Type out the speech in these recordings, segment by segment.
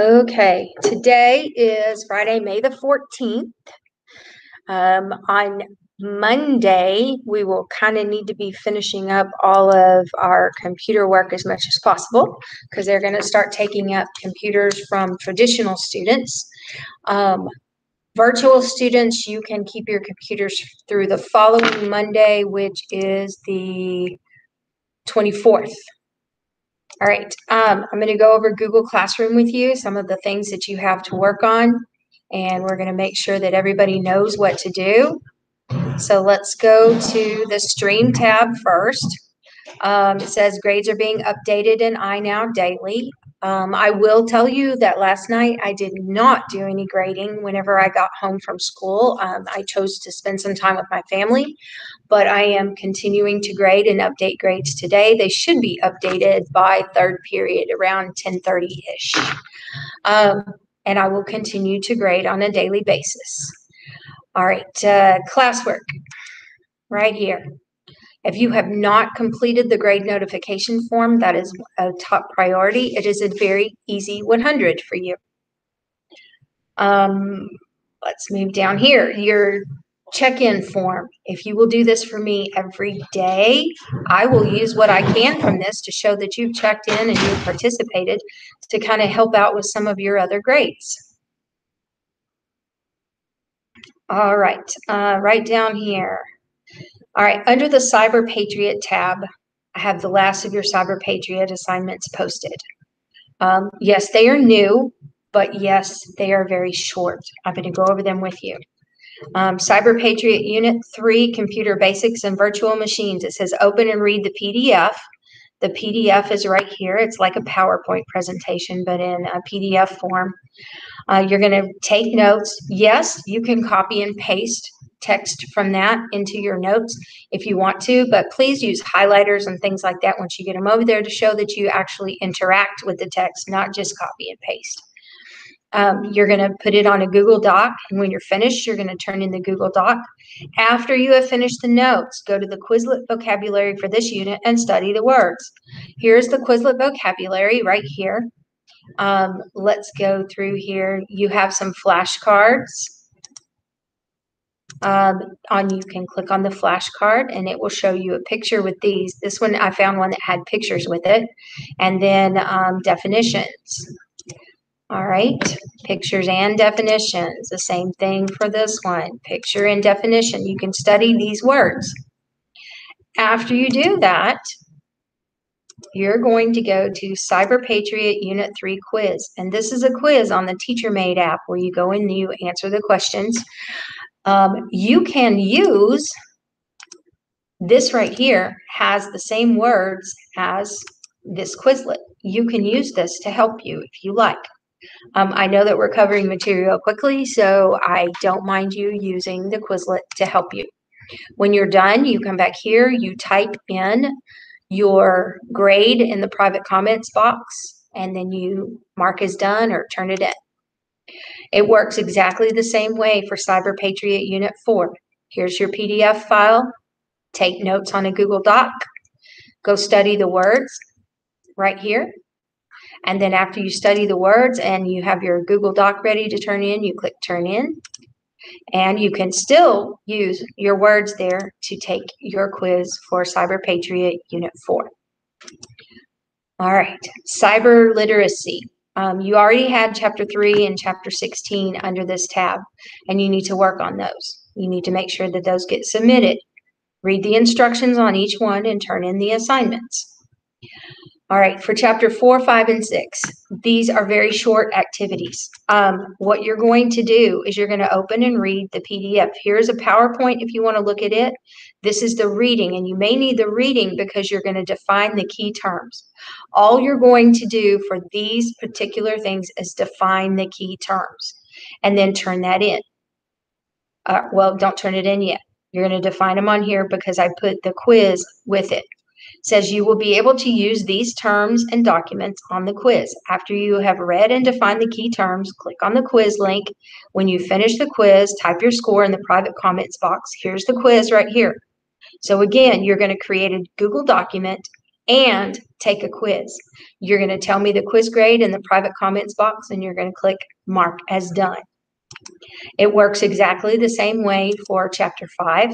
Okay, today is Friday, May the 14th. Um, on Monday, we will kind of need to be finishing up all of our computer work as much as possible because they're going to start taking up computers from traditional students. Um, virtual students, you can keep your computers through the following Monday, which is the 24th. All right, um, I'm going to go over Google Classroom with you, some of the things that you have to work on, and we're going to make sure that everybody knows what to do. So let's go to the Stream tab first. Um, it says grades are being updated in iNow daily. Um, I will tell you that last night I did not do any grading whenever I got home from school. Um, I chose to spend some time with my family, but I am continuing to grade and update grades today. They should be updated by third period around 1030-ish. Um, and I will continue to grade on a daily basis. All right, uh, classwork right here. If you have not completed the grade notification form, that is a top priority. It is a very easy 100 for you. Um, let's move down here. Your check-in form. If you will do this for me every day, I will use what I can from this to show that you've checked in and you've participated to kind of help out with some of your other grades. All right, uh, right down here. All right, under the Cyber Patriot tab, I have the last of your Cyber Patriot assignments posted. Um, yes, they are new, but yes, they are very short. I'm going to go over them with you. Um, Cyber Patriot Unit 3, Computer Basics and Virtual Machines. It says open and read the PDF. The PDF is right here. It's like a PowerPoint presentation, but in a PDF form. Uh, you're going to take notes. Yes, you can copy and paste text from that into your notes if you want to, but please use highlighters and things like that once you get them over there to show that you actually interact with the text, not just copy and paste. Um, you're going to put it on a Google Doc, and when you're finished, you're going to turn in the Google Doc. After you have finished the notes, go to the Quizlet vocabulary for this unit and study the words. Here's the Quizlet vocabulary right here. Um, let's go through here. You have some flashcards um, on you can click on the flashcard and it will show you a picture with these. This one I found one that had pictures with it and then um, definitions. All right, pictures and definitions. The same thing for this one, picture and definition. You can study these words. After you do that, you're going to go to Cyber Patriot Unit 3 quiz. And this is a quiz on the Teacher Made app where you go and you answer the questions. Um, you can use this right here has the same words as this Quizlet. You can use this to help you if you like. Um, I know that we're covering material quickly, so I don't mind you using the Quizlet to help you. When you're done, you come back here, you type in your grade in the private comments box, and then you mark as done or turn it in. It works exactly the same way for Cyber Patriot Unit 4. Here's your PDF file. Take notes on a Google Doc. Go study the words right here. And then after you study the words and you have your Google Doc ready to turn in, you click Turn In. And you can still use your words there to take your quiz for Cyber Patriot Unit 4. All right, cyber literacy. Um, you already had chapter 3 and chapter 16 under this tab, and you need to work on those. You need to make sure that those get submitted. Read the instructions on each one and turn in the assignments. All right, for chapter four, five, and six, these are very short activities. Um, what you're going to do is you're going to open and read the PDF. Here's a PowerPoint if you want to look at it. This is the reading, and you may need the reading because you're going to define the key terms. All you're going to do for these particular things is define the key terms and then turn that in. Uh, well, don't turn it in yet. You're going to define them on here because I put the quiz with it says you will be able to use these terms and documents on the quiz. After you have read and defined the key terms, click on the quiz link. When you finish the quiz, type your score in the private comments box. Here's the quiz right here. So again, you're going to create a Google document and take a quiz. You're going to tell me the quiz grade in the private comments box and you're going to click mark as done. It works exactly the same way for chapter 5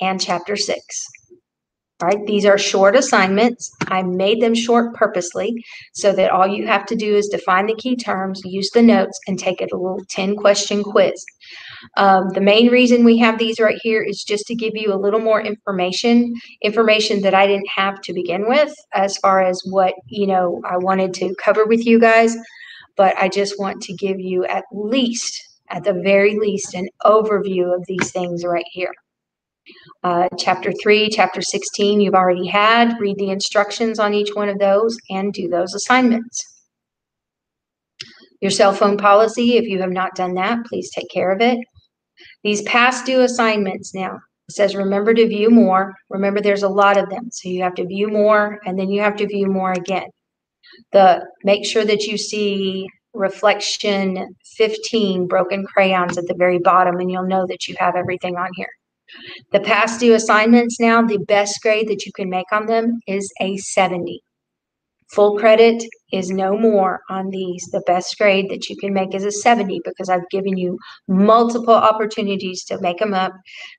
and chapter 6. Right, these are short assignments. I made them short purposely so that all you have to do is define the key terms, use the notes, and take a little 10 question quiz. Um, the main reason we have these right here is just to give you a little more information, information that I didn't have to begin with as far as what, you know, I wanted to cover with you guys. But I just want to give you at least, at the very least, an overview of these things right here. Uh, chapter 3, chapter 16, you've already had. Read the instructions on each one of those and do those assignments. Your cell phone policy, if you have not done that, please take care of it. These past due assignments now, it says remember to view more. Remember there's a lot of them. So you have to view more and then you have to view more again. The make sure that you see reflection 15 broken crayons at the very bottom and you'll know that you have everything on here. The past due assignments now, the best grade that you can make on them is a 70. Full credit is no more on these. The best grade that you can make is a 70 because I've given you multiple opportunities to make them up.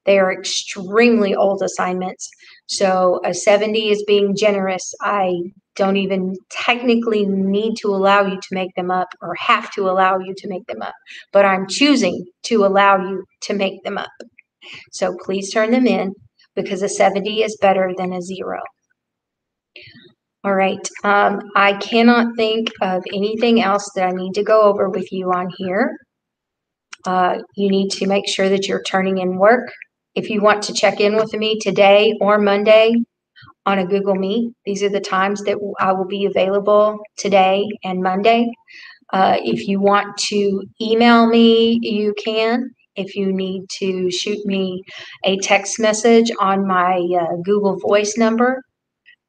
They are extremely old assignments. So a 70 is being generous. I don't even technically need to allow you to make them up or have to allow you to make them up, but I'm choosing to allow you to make them up. So please turn them in because a 70 is better than a zero. All right, um, I cannot think of anything else that I need to go over with you on here. Uh, you need to make sure that you're turning in work. If you want to check in with me today or Monday on a Google Meet, these are the times that I will be available today and Monday. Uh, if you want to email me, you can if you need to shoot me a text message on my uh, Google Voice number,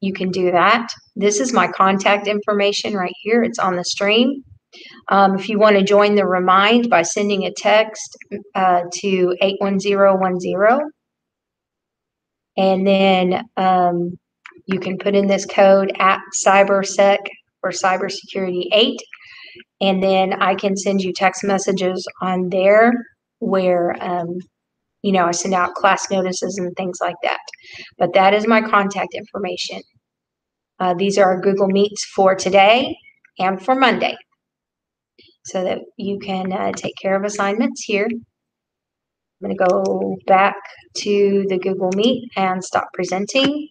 you can do that. This is my contact information right here. It's on the stream. Um, if you want to join the Remind by sending a text uh, to 81010, and then um, you can put in this code at cybersec or cybersecurity 8 and then I can send you text messages on there where um, you know I send out class notices and things like that. But that is my contact information. Uh, these are our Google Meets for today and for Monday, so that you can uh, take care of assignments here. I'm going to go back to the Google Meet and stop presenting.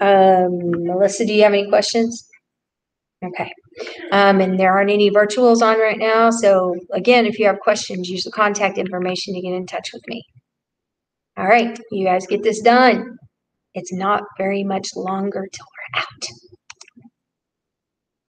Um, Melissa, do you have any questions? Okay. Um, and there aren't any virtuals on right now. So again, if you have questions, use the contact information to get in touch with me. All right, you guys get this done. It's not very much longer till we're out.